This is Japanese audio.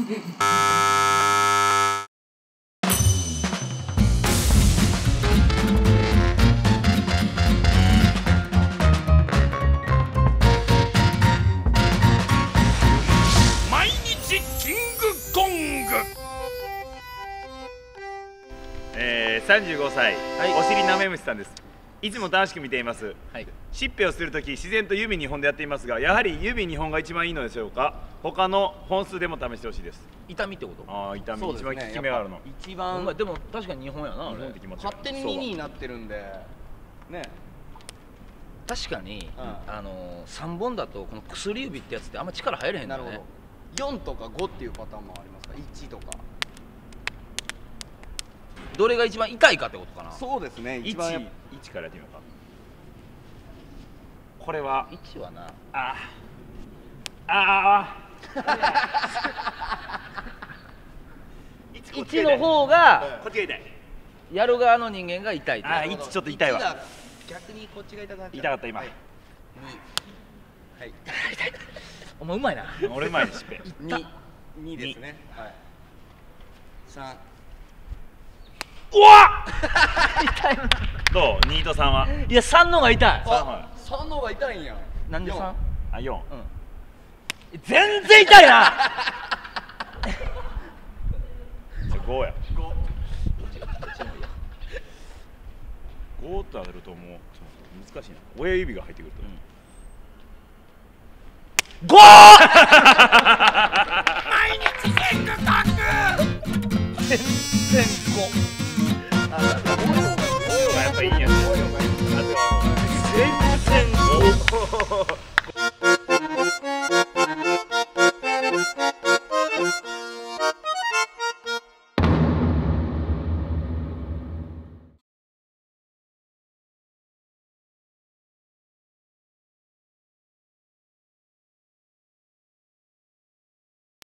Oh, えー、35歳、お尻なめ虫さんです。いつも楽しく見ています、はい。しっぺをするとき自然と指2本でやっていますがやはり指2本が一番いいのでしょうか？他の本数でも試してほしいです。痛みってこと？ああ痛み、ね。一番効き目があるの。一お番前でも確かに日本やなあれ。日本って気持ち勝手に2になってるんで。ね確かに、うん。あの3本だとこの薬指ってやつってあんま力入れへんだよね。なるほど。4とか5っていうパターンもありますか？1とかどれが一番痛いかってことかな。そうですね。一。1番やっ1からやってみようか。これは。1はな。あ。ああ1 1 の方がこっちが痛い。やる側の人間が痛いあー1ちょっと痛いわ。1が逆にこっちが痛くなっちゃう痛かった今、はい。はい。お前うまいな。俺前にしっぺ。2 2ですね。はい。3うわどう？2と3は？いや3の方が痛い。三は3の方が痛いんや。なんで 3? 四。あ4うん。全然痛いな。5や。5と当てるともうちょっと難しいな。親指が入ってくると、5! 全然5やっぱいいんやね全然